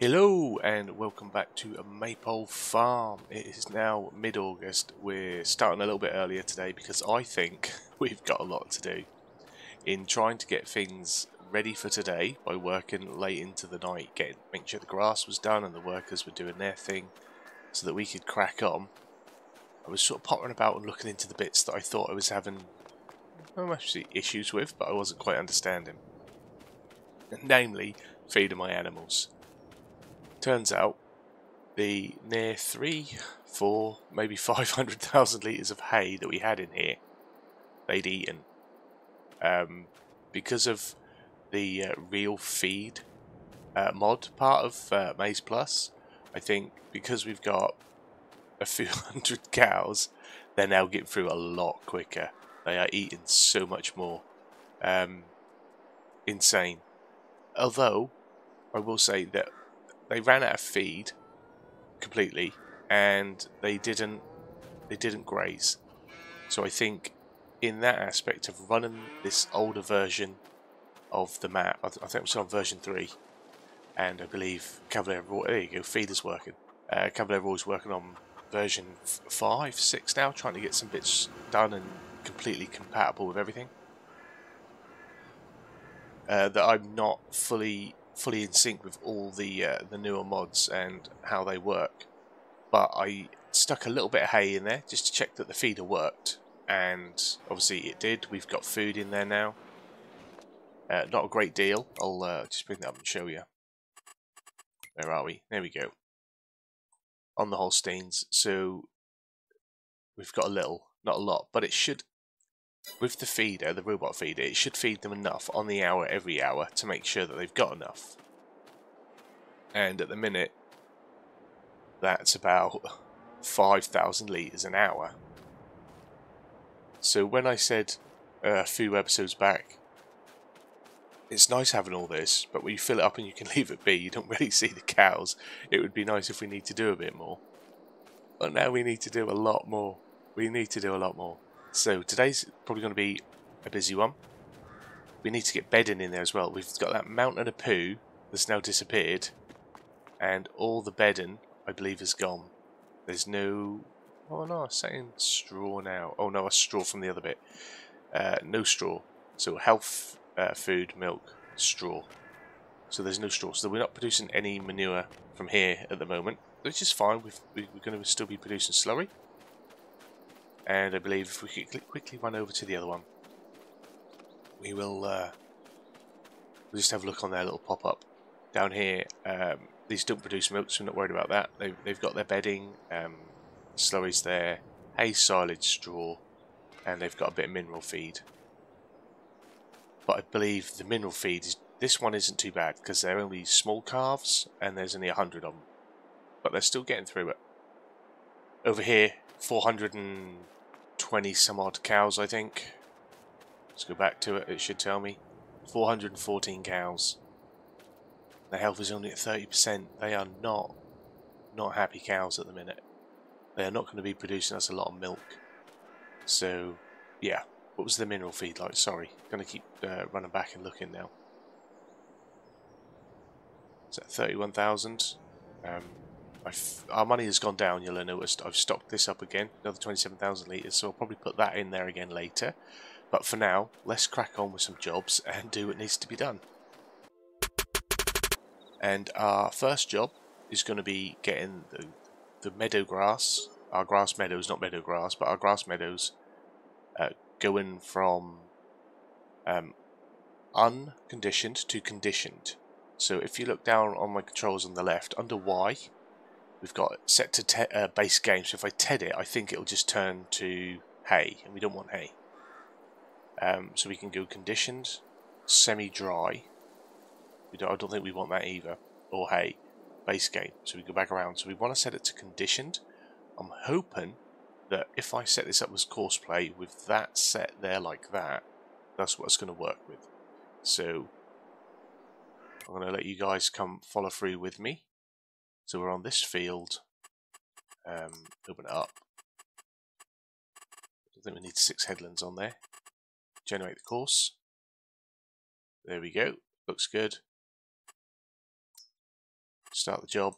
Hello and welcome back to Maypole Farm. It is now mid-August. We're starting a little bit earlier today because I think we've got a lot to do in trying to get things ready for today by working late into the night, getting making sure the grass was done and the workers were doing their thing so that we could crack on. I was sort of pottering about and looking into the bits that I thought I was having well, actually issues with, but I wasn't quite understanding. Namely, feeding my animals. Turns out the near three, four, maybe 500,000 litres of hay that we had in here, they'd eaten. Um, because of the uh, real feed uh, mod part of uh, Maize Plus, I think because we've got a few hundred cows, they're now getting through a lot quicker. They are eating so much more. Um, insane. Although, I will say that they ran out of feed completely, and they didn't they didn't graze. So I think in that aspect of running this older version of the map, I, th I think it was on version three, and I believe Cavalier there you go, feeder's working. Uh, Cavalier is working on version five, six now, trying to get some bits done and completely compatible with everything. Uh, that I'm not fully fully in sync with all the uh, the newer mods and how they work. But I stuck a little bit of hay in there just to check that the feeder worked, and obviously it did. We've got food in there now. Uh, not a great deal. I'll uh, just bring that up and show you. Where are we? There we go. On the Holsteins, so we've got a little, not a lot, but it should with the feeder, the robot feeder, it should feed them enough on the hour every hour to make sure that they've got enough. And at the minute, that's about 5,000 litres an hour. So when I said uh, a few episodes back, it's nice having all this, but when you fill it up and you can leave it be, you don't really see the cows. It would be nice if we need to do a bit more. But now we need to do a lot more. We need to do a lot more. So today's probably going to be a busy one. We need to get bedding in there as well. We've got that mountain of poo that's now disappeared. And all the bedding, I believe, is gone. There's no... Oh no, I'm saying straw now. Oh no, a straw from the other bit. Uh, no straw. So health, uh, food, milk, straw. So there's no straw. So we're not producing any manure from here at the moment, which is fine. We've, we're going to still be producing slurry. And I believe if we could quickly run over to the other one, we will uh, we'll just have a look on their little pop-up. Down here, um, these don't produce milk, so I'm not worried about that. They've, they've got their bedding, um, slurries there, hay, silage, straw, and they've got a bit of mineral feed. But I believe the mineral feed, is this one isn't too bad, because they're only small calves, and there's only 100 of them. But they're still getting through it. Over here, 400 and 20 some odd cows, I think. Let's go back to it, it should tell me. 414 cows. Their health is only at 30%. They are not, not happy cows at the minute. They are not going to be producing us a lot of milk. So, yeah. What was the mineral feed like? Sorry. going to keep uh, running back and looking now. Is that 31,000? Um, our money has gone down, you'll have noticed. I've stocked this up again, another 27,000 litres, so I'll probably put that in there again later. But for now, let's crack on with some jobs and do what needs to be done. And our first job is going to be getting the, the meadow grass, our grass meadows, not meadow grass, but our grass meadows uh, going from um, unconditioned to conditioned. So if you look down on my controls on the left, under Y, we've got set to uh, base game. So if I TED it, I think it'll just turn to hay, and we don't want hay. Um, so we can go conditioned, semi-dry. We don't, I don't think we want that either, or hay, base game. So we go back around. So we want to set it to conditioned. I'm hoping that if I set this up as Courseplay with that set there like that, that's what it's going to work with. So I'm going to let you guys come follow through with me. So we're on this field. Um, open it up. I think we need six headlands on there. Generate the course. There we go. Looks good. start the job.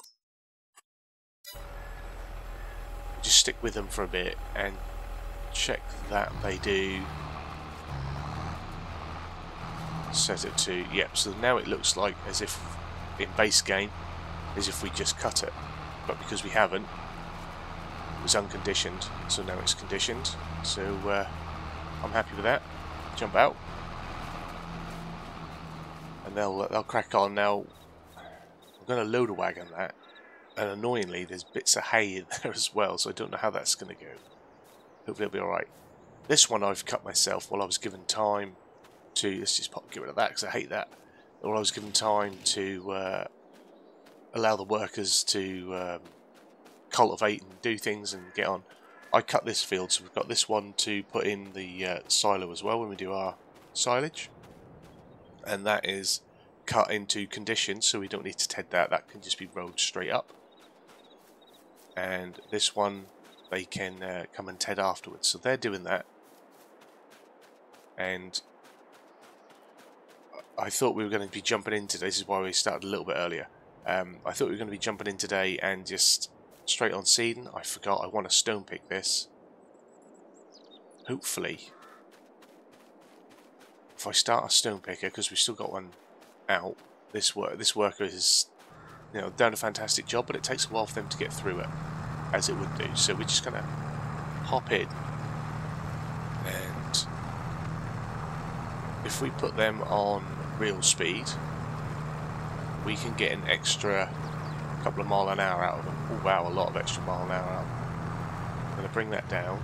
Just stick with them for a bit and check that they do set it to yep so now it looks like as if in base game as if we just cut it. But because we haven't it was unconditioned so now it's conditioned. So uh, I'm happy with that. Jump out. And they'll they'll crack on. Now I'm going to load a wagon that and annoyingly there's bits of hay in there as well so I don't know how that's going to go. Hopefully it'll be alright this one I've cut myself while I was given time to let's just pop, get rid of that because I hate that. While I was given time to uh, allow the workers to um, cultivate and do things and get on. I cut this field, so we've got this one to put in the uh, silo as well when we do our silage, and that is cut into conditions, so we don't need to TED that. That can just be rolled straight up. And this one, they can uh, come and TED afterwards. So they're doing that, and I thought we were going to be jumping in today. This is why we started a little bit earlier. Um, I thought we were going to be jumping in today and just straight on seeding. I forgot I want to stone pick this. Hopefully, if I start a stone picker, because we've still got one out, this work this worker is you know done a fantastic job, but it takes a while for them to get through it, as it would do. So we're just going to hop in and if we put them on real speed, we can get an extra couple of mile an hour out of them. Oh wow, a lot of extra mile an hour out. I'm going to bring that down.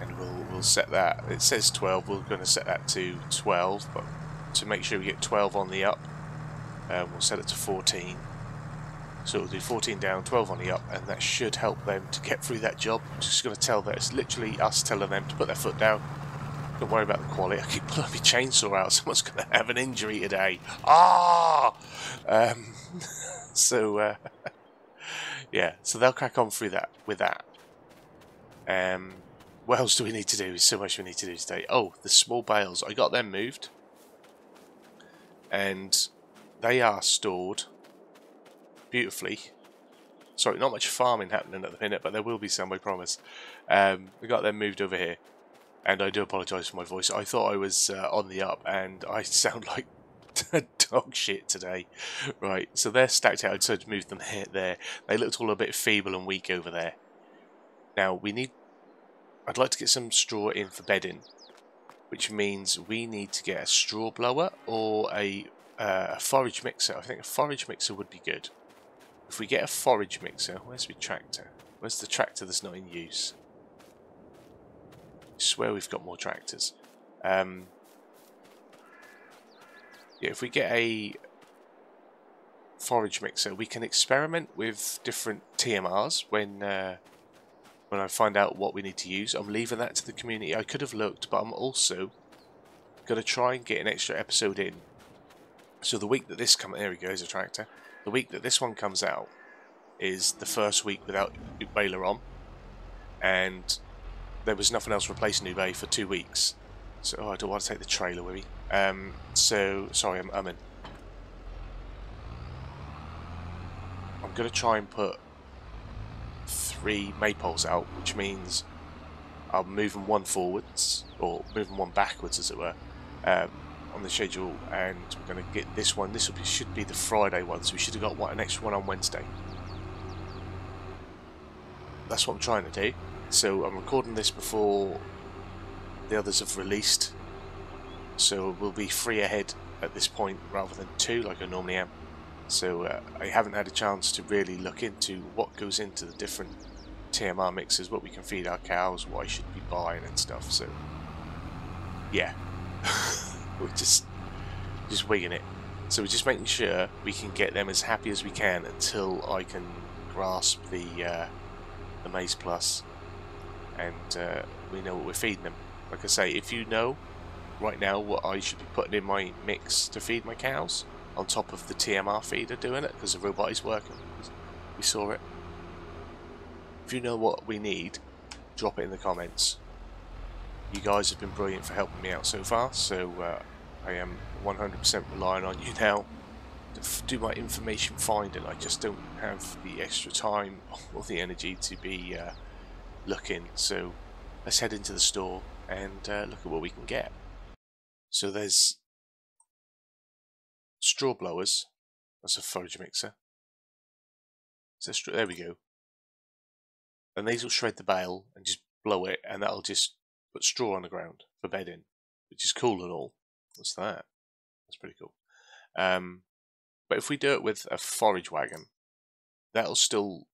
And we'll, we'll set that, it says 12, we're going to set that to 12, but to make sure we get 12 on the up, um, we'll set it to 14. So we'll do 14 down, 12 on the up, and that should help them to get through that job. I'm just going to tell that it's literally us telling them to put their foot down. Don't worry about the quality. I keep pulling my chainsaw out. Someone's going to have an injury today. Ah! Um, so, uh, yeah, so they'll crack on through that with that. Um, what else do we need to do? There's so much we need to do today. Oh, the small bales. I got them moved. And they are stored beautifully. Sorry, not much farming happening at the minute, but there will be some, I promise. Um, we got them moved over here. And I do apologise for my voice. I thought I was uh, on the up, and I sound like dog shit today. Right, so they're stacked out, I so to move them here, there. They looked all a bit feeble and weak over there. Now, we need... I'd like to get some straw in for bedding, which means we need to get a straw blower or a, uh, a forage mixer. I think a forage mixer would be good. If we get a forage mixer, where's the tractor? Where's the tractor that's not in use? Swear we've got more tractors. Um, yeah, if we get a forage mixer, we can experiment with different TMRs when uh, when I find out what we need to use. I'm leaving that to the community. I could have looked, but I'm also going to try and get an extra episode in. So the week that this comes, there we go, is a tractor. The week that this one comes out is the first week without Baylor on, and there was nothing else replacing Ube for two weeks. So oh, I don't want to take the trailer with me. Um, so sorry, I'm, in. I'm going to try and put three maypoles out, which means I'm moving one forwards, or moving one backwards as it were, um, on the schedule, and we're going to get this one. This be, should be the Friday one, so we should have got one, an extra one on Wednesday. That's what I'm trying to do. So I'm recording this before the others have released, so we'll be three ahead at this point rather than two like I normally am. So uh, I haven't had a chance to really look into what goes into the different TMR mixes, what we can feed our cows, what I should be buying and stuff. So yeah. we're just just wigging it. So we're just making sure we can get them as happy as we can until I can grasp the uh, the Maize Plus, and uh, we know what we're feeding them. Like I say, if you know right now what I should be putting in my mix to feed my cows, on top of the TMR feeder doing it, because the robot is working, we saw it. If you know what we need, drop it in the comments you guys have been brilliant for helping me out so far, so uh, I am 100% relying on you now to do my information finding. I just don't have the extra time or the energy to be uh, looking. So let's head into the store and uh, look at what we can get. So there's straw blowers. That's a forage mixer. So there we go. And these will shred the bale and just blow it, and that'll just put straw on the ground for bedding, which is cool and all. What's that? That's pretty cool. Um, but if we do it with a forage wagon, that'll still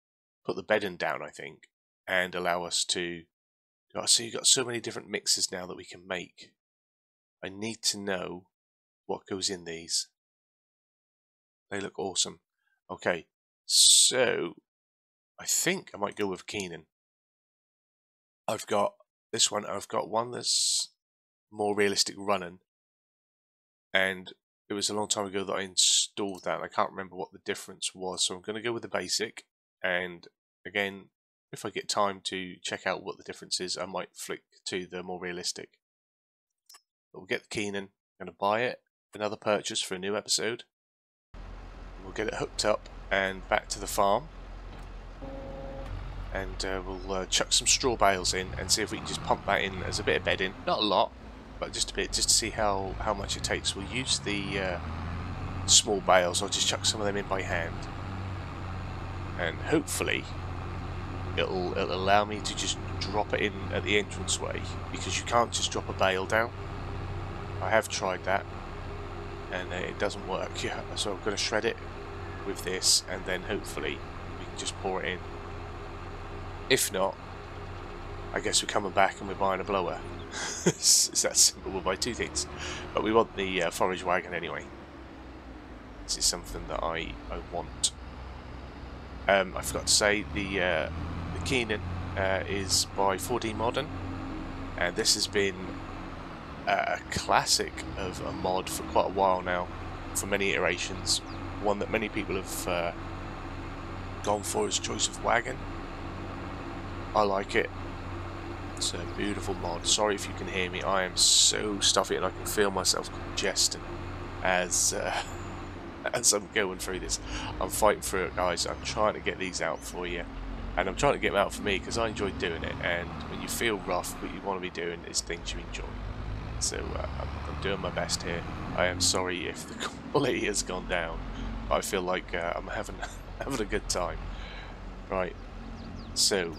put the bedding down, I think, and allow us to. Oh, so you've got so many different mixes now that we can make. I need to know what goes in these. They look awesome. Okay, so I think I might go with Keenan. I've got this one. I've got one that's more realistic running, and it was a long time ago that I installed that. I can't remember what the difference was, so I'm going to go with the basic. And again, if I get time to check out what the difference is, I might flick to the more realistic. But we'll get the Keenan. Going to buy it. Another purchase for a new episode. We'll get it hooked up and back to the farm. And uh, we'll uh, chuck some straw bales in and see if we can just pump that in as a bit of bedding. Not a lot, but just a bit, just to see how, how much it takes. We'll use the uh, small bales. I'll just chuck some of them in by hand. And hopefully it'll, it'll allow me to just drop it in at the entranceway because you can't just drop a bale down. I have tried that and uh, it doesn't work. Yeah, so I'm going to shred it with this and then hopefully we can just pour it in. If not, I guess we're coming back and we're buying a blower. it's that simple. We'll buy two things. But we want the uh, forage wagon anyway. This is something that I, I want. Um, I forgot to say, the, uh, the Keenan uh, is by 4D Modern. And this has been a classic of a mod for quite a while now, for many iterations. One that many people have uh, gone for as choice of wagon. I like it. It's a beautiful mod. Sorry if you can hear me. I am so stuffy and I can feel myself congesting as uh, as I'm going through this. I'm fighting through it, guys. I'm trying to get these out for you. And I'm trying to get them out for me because I enjoy doing it. And when you feel rough, what you want to be doing is things you enjoy. So uh, I'm, I'm, doing my best here. I am sorry if the quality has gone down. I feel like uh, I'm having having a good time. Right. So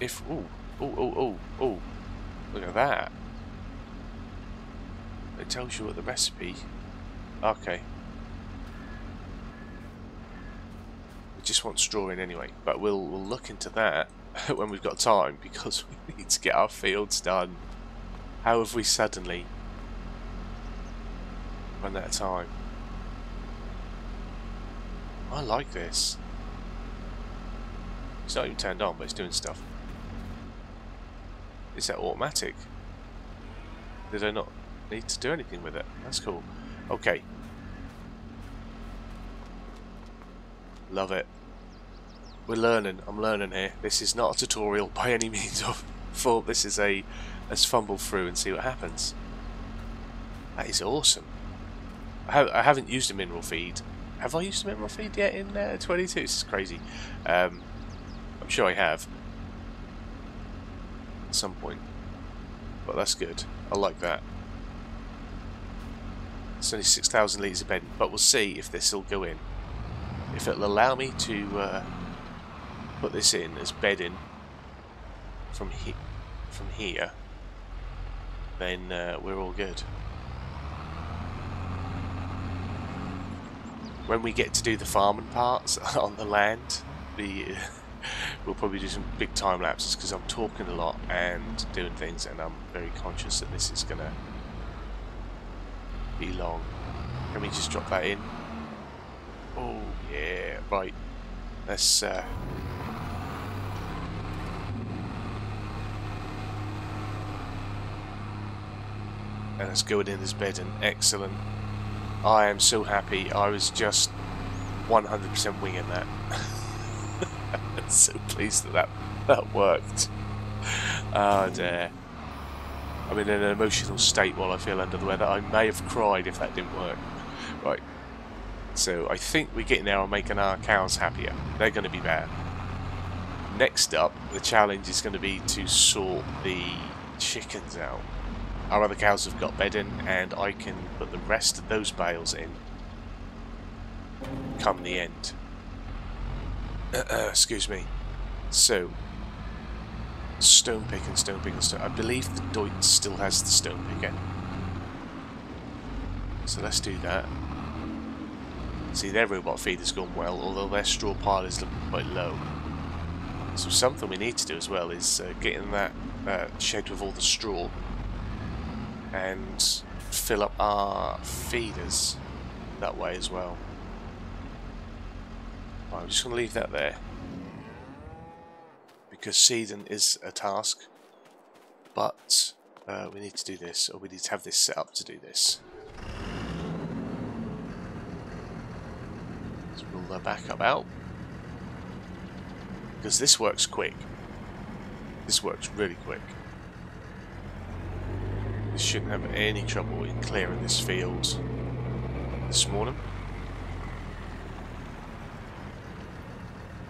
if ooh Oh, oh, oh, oh. Look at that. It tells you what the recipe. Okay. Just want straw in anyway, but we'll, we'll look into that when we've got time because we need to get our fields done. How have we suddenly run out of time? I like this. It's not even turned on, but it's doing stuff. Is that automatic? Did I not need to do anything with it? That's cool. Okay. Love it. We're learning. I'm learning here. This is not a tutorial by any means of thought this is a let's fumble through and see what happens. That is awesome. I, ha I haven't used a mineral feed. Have I used a mineral feed yet in uh, 22? This is crazy. Um, I'm sure I have at some point. But that's good. I like that. It's only 6,000 litres of bedding, but we'll see if this will go in. If it'll allow me to uh, put this in as bedding from, he from here, then uh, we're all good. When we get to do the farming parts on the land, the we'll probably do some big time lapses because I'm talking a lot and doing things and I'm very conscious that this is going to be long. Can we just drop that in? Oh yeah, right. Let's uh, and let's go in this bed and excellent. I am so happy. I was just 100% winging that. I'm so pleased that that, that worked. Oh dear. I'm in an emotional state while I feel under the weather. I may have cried if that didn't work. Right. So I think we're getting there on making our cows happier. They're going to be better. Next up, the challenge is going to be to sort the chickens out. Our other cows have got bedding and I can put the rest of those bales in come the end. excuse me. So, stone pick and stone pick and stone. I believe the Deutz still has the stone picker. So let's do that. See, their robot feeder's gone well, although their straw pile is looking quite low. So something we need to do as well is uh, get in that uh, shed with all the straw and fill up our feeders that way as well. Right, I'm just going to leave that there because seeding is a task but uh, we need to do this or we need to have this set up to do this. Pull the backup out because this works quick. This works really quick. We shouldn't have any trouble in clearing this field this morning.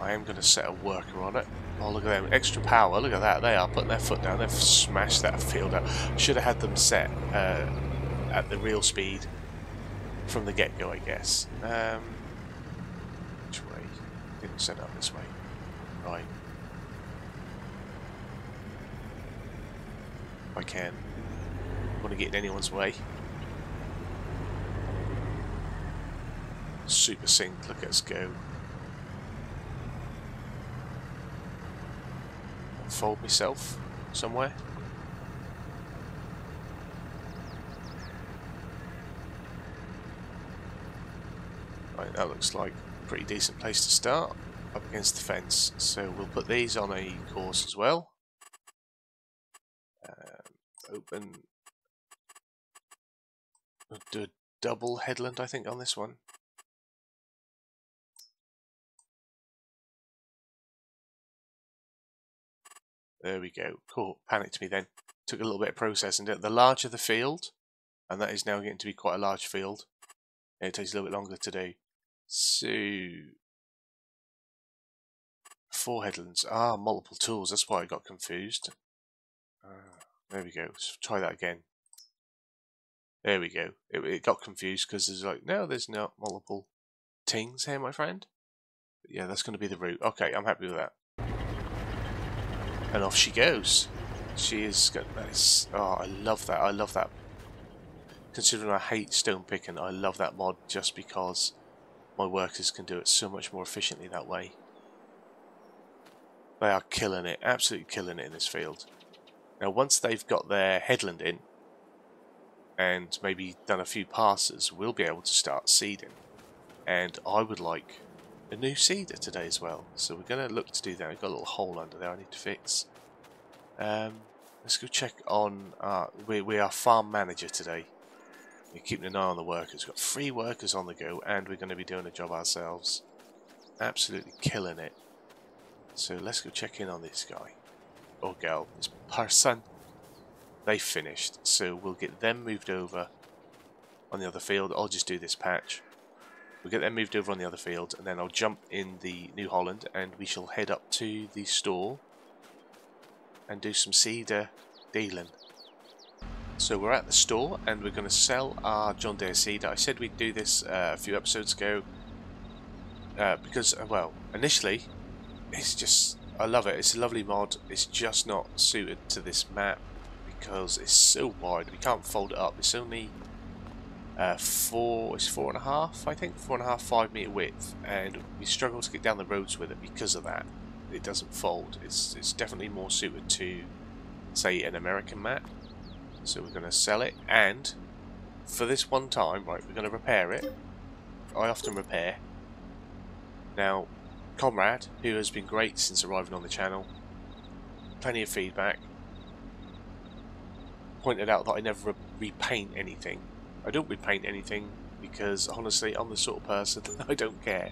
I am going to set a worker on it. Oh, look at them. Extra power. Look at that. They are putting their foot down. They've smashed that field up. Should have had them set uh, at the real speed from the get-go, I guess. Um? Didn't set up this way. Right. I can. want to get in anyone's way. Super sync. Look at us go. fold myself somewhere. Right, that looks like pretty decent place to start, up against the fence. So we'll put these on a course as well. Uh, open. do a double headland, I think, on this one. There we go. Cool. Panicked me then. Took a little bit of processing. The larger the field, and that is now getting to be quite a large field. It takes a little bit longer to do. So, four headlands. Ah, multiple tools. That's why I got confused. Uh, there we go. Let's try that again. There we go. It, it got confused because there's like, no, there's not multiple tings here, my friend. But yeah, that's going to be the route. Okay, I'm happy with that. And off she goes. She is that is oh I love that. I love that. Considering I hate stone picking, I love that mod just because my workers can do it so much more efficiently that way. They are killing it, absolutely killing it in this field. Now once they've got their headland in and maybe done a few passes, we'll be able to start seeding. And I would like a new seeder today as well. So we're going to look to do that. I've got a little hole under there I need to fix. Um, let's go check on... Our, we, we are farm manager today. We're keeping an eye on the workers. We've got three workers on the go and we're going to be doing a job ourselves. Absolutely killing it. So let's go check in on this guy. Or girl. This person. They finished. So we'll get them moved over on the other field. I'll just do this patch. We'll get them moved over on the other field, and then I'll jump in the New Holland, and we shall head up to the store and do some seeder dealing. So we're at the store, and we're going to sell our John Deere seed. I said we'd do this uh, a few episodes ago, uh, because, uh, well, initially, it's just, I love it. It's a lovely mod. It's just not suited to this map because it's so wide. We can't fold it up. It's only uh, four, it's four and a half, I think, four and a half, five meter width, and we struggle to get down the roads with it because of that. It doesn't fold. It's it's definitely more suited to, say, an American map. So we're going to sell it, and for this one time, right, we're going to repair it. I often repair. Now, Comrade, who has been great since arriving on the channel, plenty of feedback, pointed out that I never repaint anything I don't repaint anything because honestly I'm the sort of person that I don't care.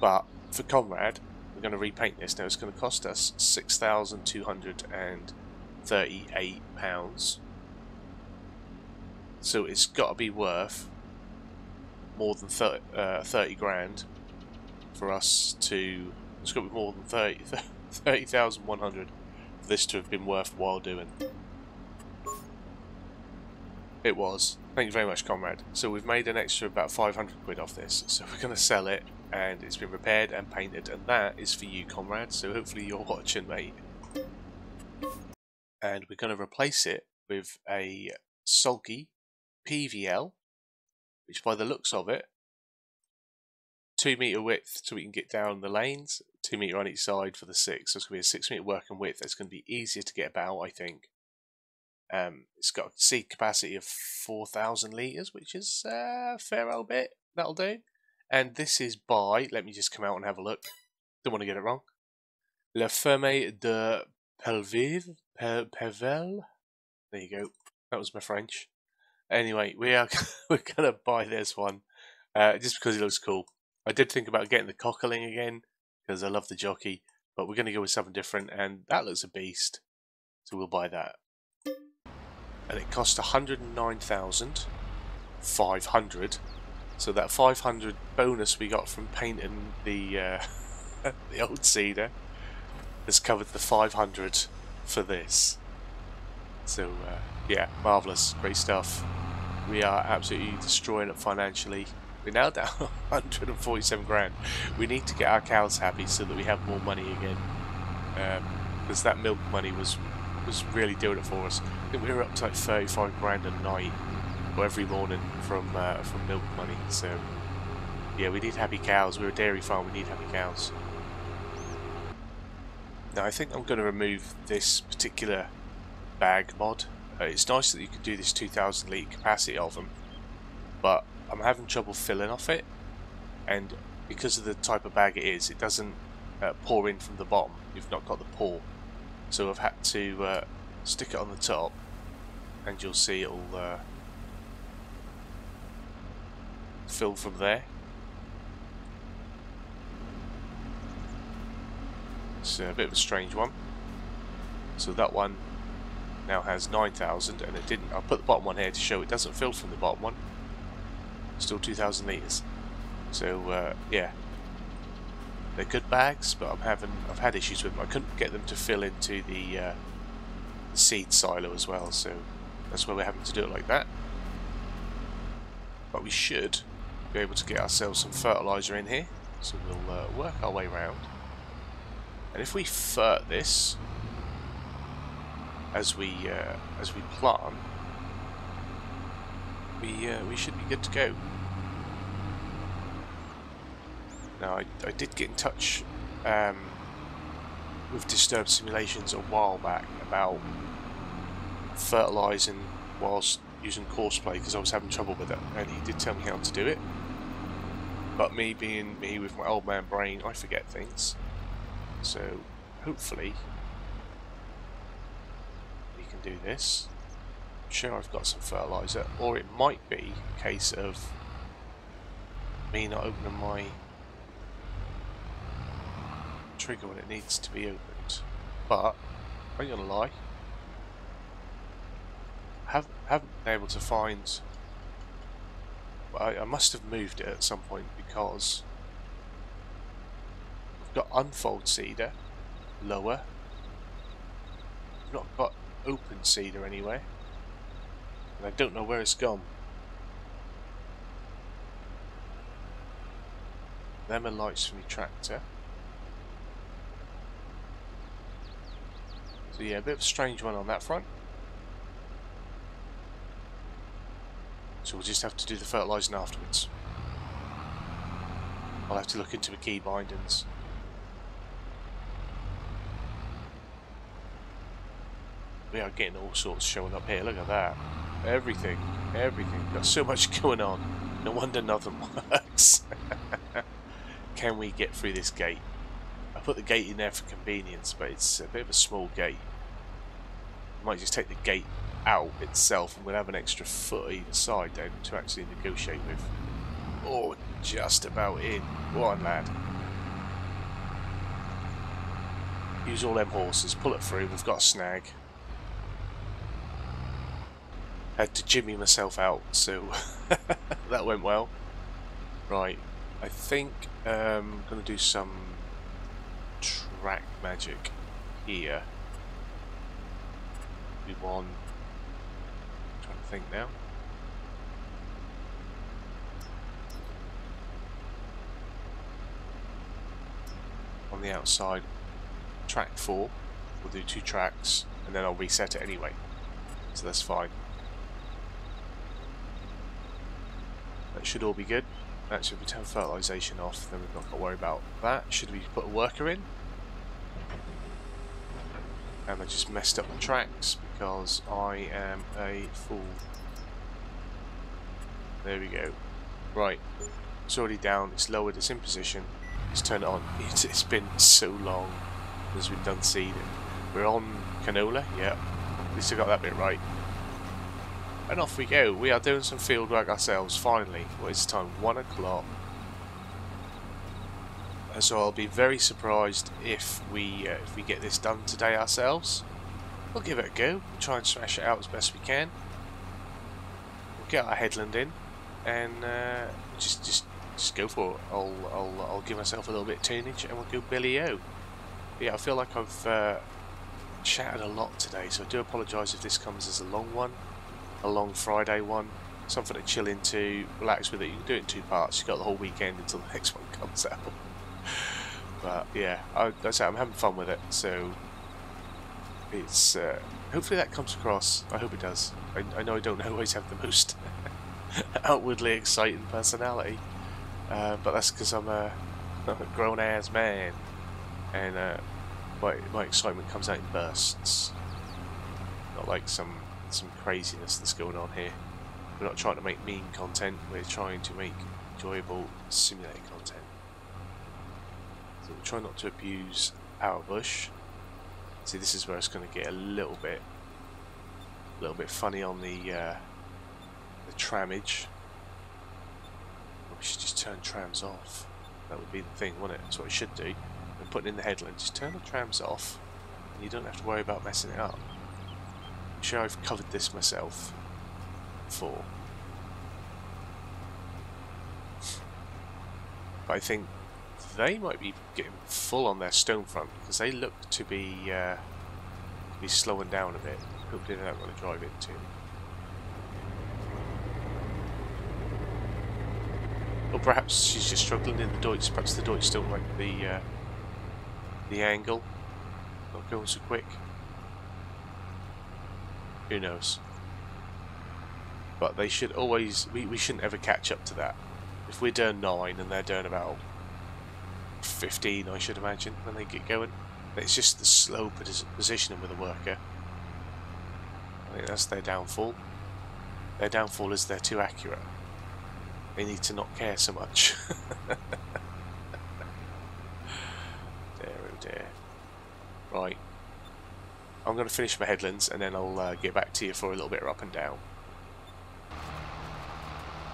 But for Comrade, we're going to repaint this. Now it's going to cost us £6,238. So it's got to be worth more than 30, uh, 30 grand for us to... It's got to be more than 30 30,100 for this to have been worthwhile doing. It was. Thank you very much, comrade. So we've made an extra about 500 quid off this. So we're going to sell it, and it's been repaired and painted, and that is for you, comrade. So hopefully you're watching, mate. And we're going to replace it with a sulky PVL, which by the looks of it, two meter width so we can get down the lanes, two meter on each side for the six. So it's going to be a six meter working width. It's going to be easier to get about, I think. Um, it's got a seat capacity of 4,000 litres, which is a fair old bit. That'll do. And this is by, let me just come out and have a look. Don't want to get it wrong. La Ferme de Pelvive, Pe Pevel. There you go. That was my French. Anyway, we are we're gonna buy this one uh, just because it looks cool. I did think about getting the Köckerling again because I love the jockey, but we're gonna go with something different, and that looks a beast, so we'll buy that. And it cost 109,500. So that 500 bonus we got from painting the uh, the old seeder has covered the 500 for this. So uh, yeah, marvellous, great stuff. We are absolutely destroying it financially. We're now down 147 grand. We need to get our cows happy so that we have more money again. Because um, that milk money was was really doing it for us. I think we were up to like 35 grand a night or every morning from uh, from milk money. So yeah, we need happy cows. We're a dairy farm. We need happy cows. Now I think I'm going to remove this particular bag mod. Uh, it's nice that you can do this 2,000 litre capacity of them, but I'm having trouble filling off it, and because of the type of bag it is, it doesn't uh, pour in from the bottom. You've not got the pour, so I've had to uh, stick it on the top, and you'll see it'll uh, fill from there. It's a bit of a strange one. So that one now has 9,000 and it didn't. I'll put the bottom one here to show it doesn't fill from the bottom one. Still 2,000 litres. So uh, yeah, they're good bags, but I'm having I've had issues with them. I couldn't get them to fill into the uh, seed silo as well, so that's why we're having to do it like that. But we should be able to get ourselves some fertiliser in here, so we'll uh, work our way around. And if we fert this as we uh, as we plant, we uh, we should be good to go. Now I, I did get in touch um, with Disturbed Simulations a while back about fertilising whilst using Courseplay because I was having trouble with it and he did tell me how to do it. But me being me with my old man brain, I forget things. So hopefully can do this. I'm sure I've got some fertiliser, or it might be a case of me not opening my trigger when it needs to be opened. But, I ain't gonna lie, have, haven't been able to find... I, I must have moved it at some point because I've got unfold seeder lower. I've not got open seeder anywhere. And I don't know where it's gone. Them are lights from your tractor. So yeah, a bit of a strange one on that front. So we'll just have to do the fertilising afterwards. I'll have to look into the key bindings. We are getting all sorts showing up here, look at that. Everything, everything. Got so much going on. No wonder nothing works. Can we get through this gate? I put the gate in there for convenience, but it's a bit of a small gate. Might just take the gate out itself and we'll have an extra foot either side then to actually negotiate with. Oh, just about in. One lad. Use all them horses, pull it through, we've got a snag. Had to jimmy myself out, so that went well. Right, I think um, I'm going to do some track magic here. We. I'm trying to think now. On the outside, track four. We'll do two tracks, and then I'll reset it anyway. So that's fine. That should all be good. Actually, if we turn fertilisation off, then we've not got to worry about that. Should we put a worker in? And I just messed up the tracks because I am a fool. There we go. Right. It's already down, it's lowered, it's in position. Let's turn it on. It's, it's been so long since we've done seeding. We're on canola, yeah. At least I got that bit right. And off we go. We are doing some field work ourselves, finally. The time? One o'clock. So I'll be very surprised if we uh, if we get this done today ourselves. We'll give it a go. We'll try and smash it out as best we can. We'll get our headland in, and uh, just just just go for it. I'll I'll I'll give myself a little bit of tunage, and we'll go Billy O. Yeah, I feel like I've uh, chatted a lot today, so I do apologise if this comes as a long one a long Friday one, something to chill into, relax with it. You can do it in two parts. You've got the whole weekend until the next one comes out. but yeah, I, I say I'm having fun with it. So it's uh, hopefully that comes across. I hope it does. I, I know I don't always have the most outwardly exciting personality, uh, but that's because I'm a, grown ass man, and uh, my my excitement comes out in bursts. Not like some some craziness that's going on here. We're not trying to make mean content, we're trying to make enjoyable simulated content. So we'll try not to abuse our bush. See this is where it's going to get a little bit a little bit funny on the uh, the tramage. We should just turn trams off. That would be the thing, wouldn't it? That's what we should do. When putting in the headland, just turn the trams off and you don't have to worry about messing it up. Sure I've covered this myself before. But I think they might be getting full on their stone front because they look to be uh, be slowing down a bit. Hopefully they're not going to drive into. Or perhaps she's just struggling in the Deutz. Perhaps the Deutz don't like the uh, the angle. Not going so quick. Who knows? But they should always, we, we shouldn't ever catch up to that. If we're doing 9 and they're doing about 15, I should imagine, when they get going. It's just the slow positioning with a worker. I think that's their downfall. Their downfall is they're too accurate. They need to not care so much. dear oh dear. Right. I'm going to finish my headlands and then I'll uh, get back to you for a little bit of up and down.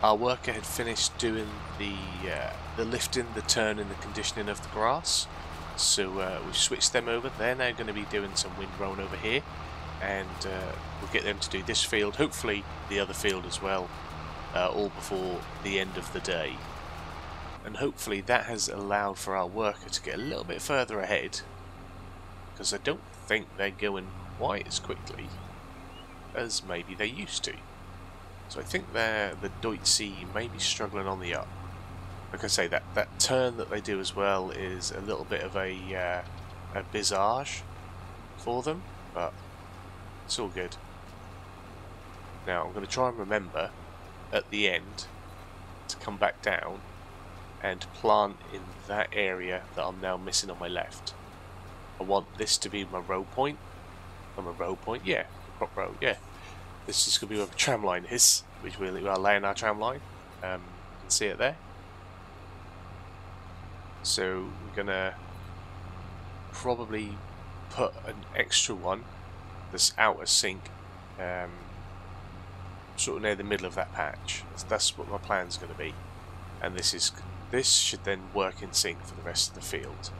Our worker had finished doing the uh, the lifting, the turning, the conditioning of the grass. So uh, we've switched them over. They're now going to be doing some windrown over here. And uh, we'll get them to do this field, hopefully the other field as well, uh, all before the end of the day. And hopefully that has allowed for our worker to get a little bit further ahead. Because I don't think they're going quite as quickly as maybe they used to. So I think they're, the Deutz may be struggling on the up. Like I say, that, that turn that they do as well is a little bit of a, uh, a bizarre for them, but it's all good. Now I'm going to try and remember at the end to come back down and plant in that area that I'm now missing on my left. I want this to be my row point. I'm a row point, yeah. Crop row, yeah. This is going to be where the tram line is, which we are laying our tram line. Um, you can see it there. So we're going to probably put an extra one that's out of sync um, sort of near the middle of that patch. That's what my plan's going to be. And this is this should then work in sync for the rest of the field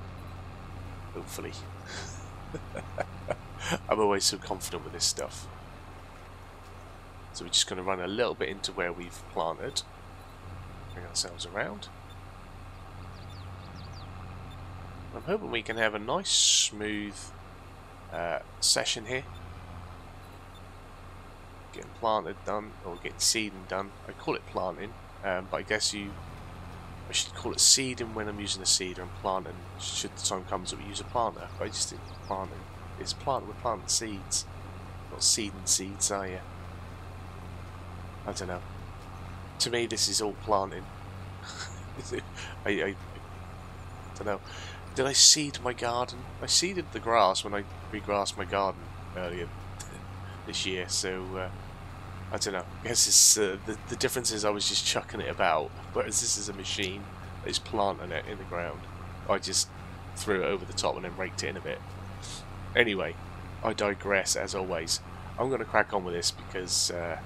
hopefully. I'm always so confident with this stuff. So we're just going to run a little bit into where we've planted. Bring ourselves around. I'm hoping we can have a nice smooth uh, session here. Getting planted done, or getting seeding done. I call it planting, um, but I guess you I should call it seeding when I'm using a seeder and planting should the time comes that we use a planter. But I just think planting is planting, we're planting seeds. Not seeding seeds, are you? I don't know. To me this is all planting. I, I, I don't know. Did I seed my garden? I seeded the grass when I regrassed my garden earlier this year, so uh, I don't know. I guess it's, uh, the, the difference is I was just chucking it about, whereas this is a machine is planting it in the ground. I just threw it over the top and then raked it in a bit. Anyway, I digress as always. I'm going to crack on with this because uh,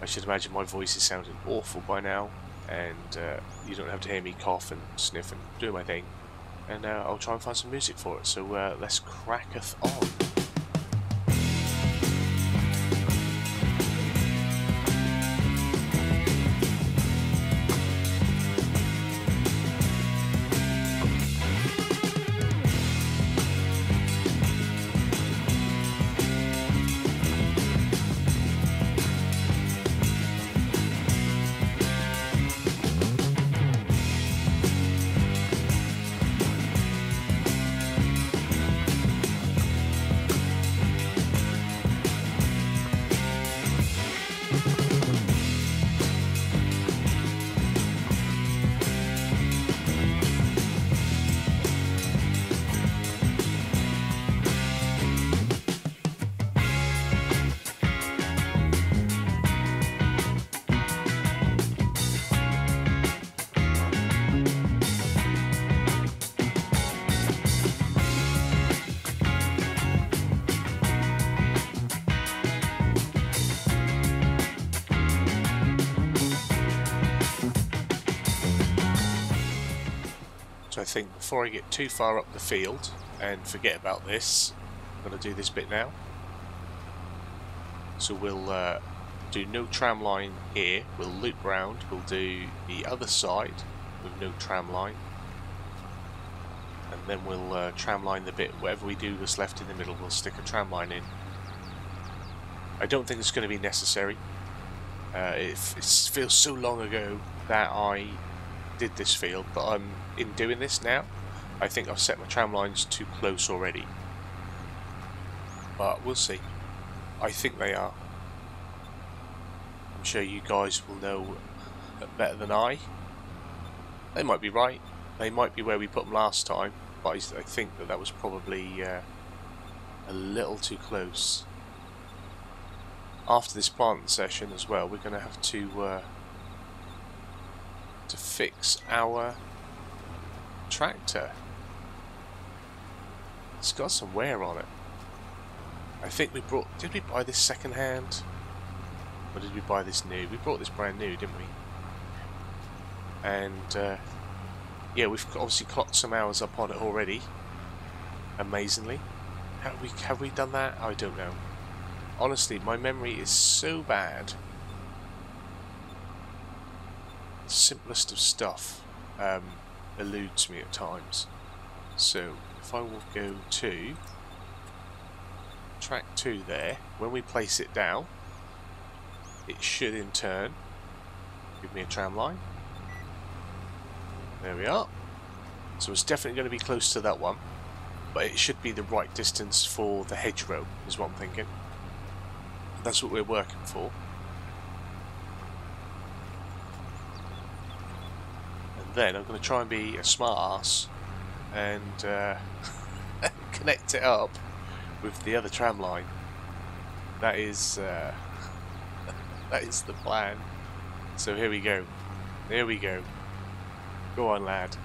I should imagine my voice is sounding awful by now and uh, you don't have to hear me cough and sniff and do my thing and uh, I'll try and find some music for it. So uh, let's cracketh on. Think before I get too far up the field and forget about this, I'm going to do this bit now. So we'll uh, do no tram line here, we'll loop round, we'll do the other side with no tram line. And then we'll uh, tram line the bit, whatever we do that's left in the middle, we'll stick a tram line in. I don't think it's going to be necessary. Uh, it, it feels so long ago that I did this field, but I'm in doing this now. I think I've set my tram lines too close already. But we'll see. I think they are. I'm sure you guys will know better than I. They might be right. They might be where we put them last time. But I think that that was probably uh, a little too close. After this planting session as well, we're going to have to uh, to fix our tractor. It's got some wear on it. I think we brought... Did we buy this second hand? Or did we buy this new? We brought this brand new, didn't we? And, uh, yeah, we've obviously clocked some hours up on it already. Amazingly. Have we, have we done that? I don't know. Honestly, my memory is so bad. Simplest of stuff. Um, eludes me at times. So if I will go to track 2 there, when we place it down, it should in turn give me a tram line. There we are. So it's definitely going to be close to that one, but it should be the right distance for the hedgerow, is what I'm thinking. That's what we're working for. Then I'm going to try and be a smart ass and uh, connect it up with the other tram line. That is uh, that is the plan. So here we go. Here we go. Go on, lad.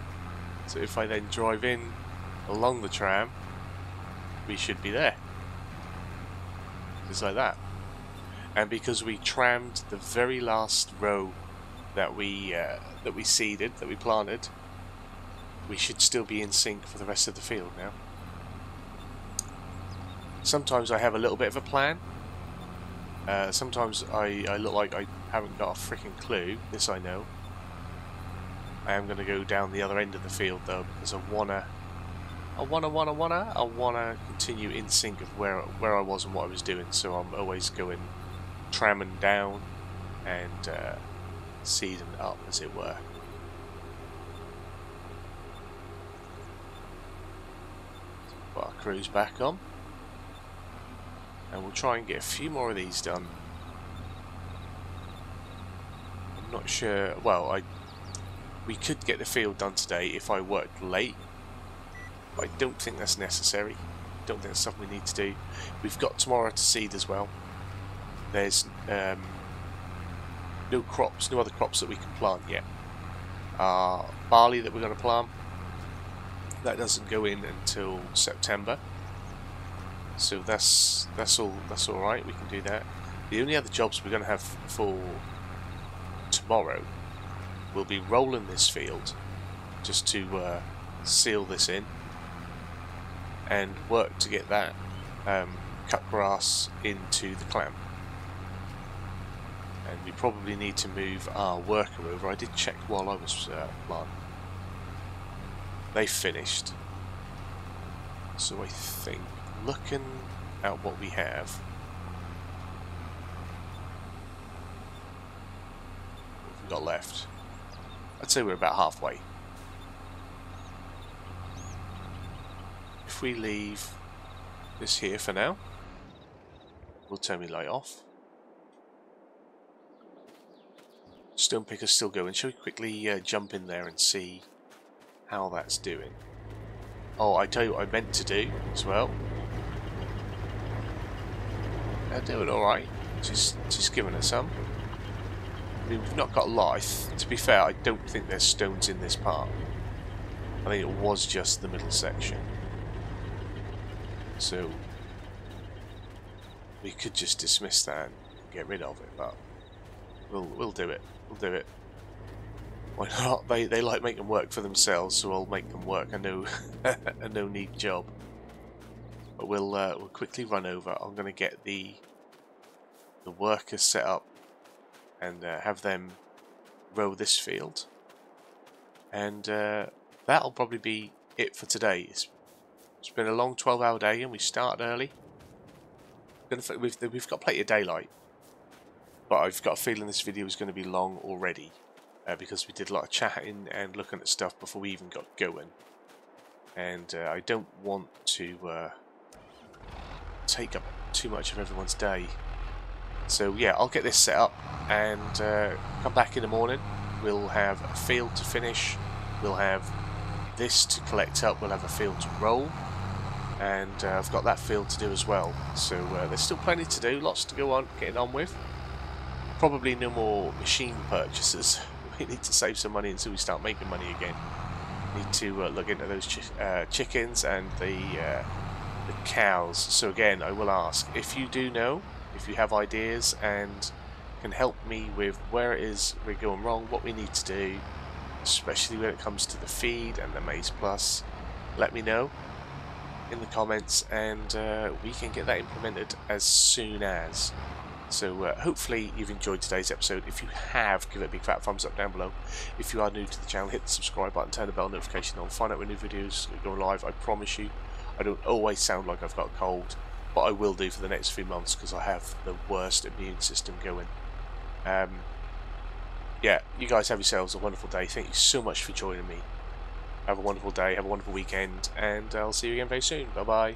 So if I then drive in along the tram, we should be there. Just like that. And because we trammed the very last row that we uh, that we seeded, that we planted, we should still be in sync for the rest of the field now. Sometimes I have a little bit of a plan, Uh, sometimes I, I look like I haven't got a freaking clue. This I know. I am going to go down the other end of the field though because I wanna, I wanna, wanna, wanna, I wanna continue in sync of where where I was and what I was doing. So I'm always going tramming down and uh, seeding up, as it were. Put our cruise back on, and we'll try and get a few more of these done. I'm not sure. Well, I we could get the field done today if I worked late. But I don't think that's necessary. Don't think that's something we need to do. We've got tomorrow to seed as well. There's um, no crops, no other crops that we can plant yet. Uh, barley that we're going to plant, that doesn't go in until September. So that's that's all that's all right. We can do that. The only other jobs we're going to have for tomorrow we'll be rolling this field just to uh, seal this in and work to get that um, cut grass into the clamp we probably need to move our worker over I did check while I was uh, they finished so I think looking at what we have what have we got left I'd say we're about halfway. If we leave this here for now, we'll turn the light off. Stone picker's still going. Shall we quickly uh, jump in there and see how that's doing? Oh, I tell you what I meant to do as well. They're doing alright. She's, she's giving us some. I mean, we've not got lot. To be fair, I don't think there's stones in this part. I think it was just the middle section. So, we could just dismiss that and get rid of it, but we'll we'll do it. We'll do it. Why not? They they like making work for themselves, so I'll make them work. a no a no need job. But we'll uh, we'll quickly run over. I'm going to get the the workers set up and uh, have them row this field. And uh, that'll probably be it for today. It's, it's been a long 12 hour day and we started early. We've got plenty of daylight. But I've got a feeling this video is going to be long already. Uh, because we did a lot of chatting and looking at stuff before we even got going. And uh, I don't want to uh, take up too much of everyone's day. So yeah, I'll get this set up and uh, come back in the morning. We'll have a field to finish. We'll have this to collect up. We'll have a field to roll. And uh, I've got that field to do as well. So uh, there's still plenty to do, lots to go on, getting on with. Probably no more machine purchases. We need to save some money until we start making money again. Need to uh, look into those uh, chickens and the uh, the cows. So again, I will ask if you do know if you have ideas and can help me with where it is we're going wrong, what we need to do, especially when it comes to the feed and the Maize Plus, let me know in the comments and uh, we can get that implemented as soon as. So uh, hopefully you've enjoyed today's episode. If you have, give it a big fat thumbs up down below. If you are new to the channel, hit the subscribe button, turn the bell notification on, find out when new videos go live. I promise you, I don't always sound like I've got a cold but I will do for the next few months because I have the worst immune system going. Um, yeah, you guys have yourselves a wonderful day. Thank you so much for joining me. Have a wonderful day, have a wonderful weekend, and I'll see you again very soon. Bye bye.